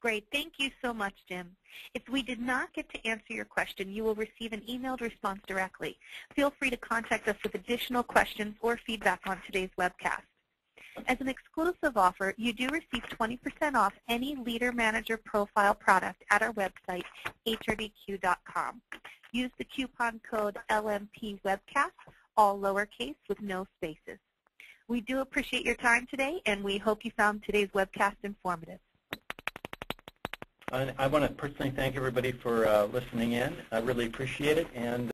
Great. Thank you so much, Jim. If we did not get to answer your question, you will receive an emailed response directly. Feel free to contact us with additional questions or feedback on today's webcast. As an exclusive offer, you do receive 20% off any Leader Manager Profile product at our website, hrdq.com. Use the coupon code LMPWebcast, all lowercase with no spaces. We do appreciate your time today, and we hope you found today's webcast informative. I want to personally thank everybody for uh, listening in. I really appreciate it. and.